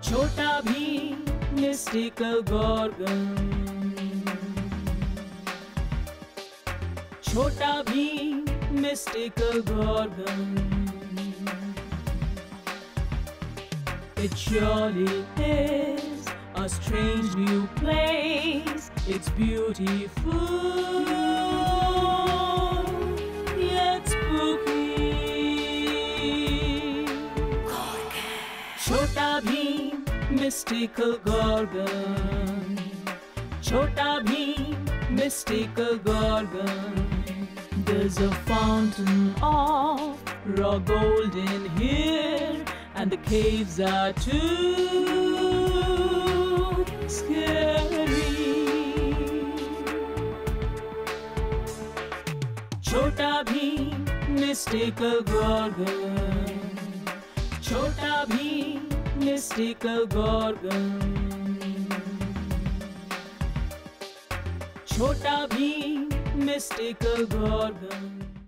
Chhota Bheem, mystical Gorgan. Chhota Bheem, mystical Gorgan. It surely is a strange new place. It's beautiful, Chhota Bheem, mystical Gorgan. Chhota Bheem, mystical Gorgan. There's a fountain of raw gold in here, and the caves are too scary. Chhota Bheem, mystical Gorgan. Chhota Bheem, mystical Gorgon. छोटा Bhim mystical Gorgon.